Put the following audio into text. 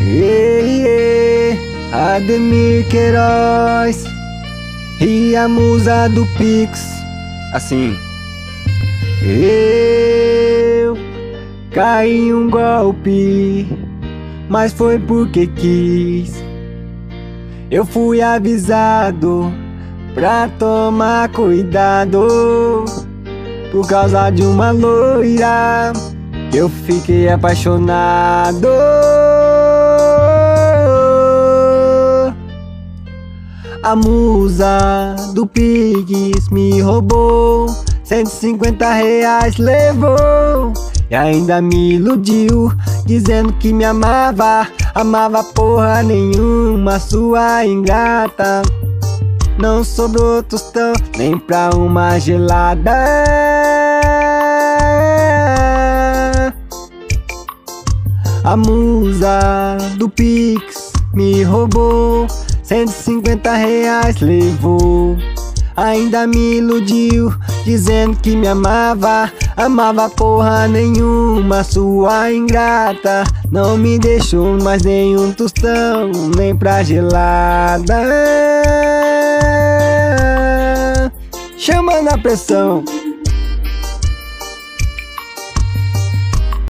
Ei, ei, Ademir Queiroz e a musa do Pix. Assim. Eu caí em um golpe, mas foi porque quis. Eu fui avisado pra tomar cuidado por causa de uma loira. Eu fiquei apaixonado. A musa do Pix me roubou 150 reais levou. E ainda me iludiu Dizendo que me amava. Amava porra nenhuma Sua ingrata Não sobrou tostão Nem pra uma gelada. A musa do Pix me roubou 150 reais levou. Ainda me iludiu Dizendo que me amava. Amava porra nenhuma Sua ingrata. Não me deixou mais nenhum tostão Nem pra gelada. Chama na pressão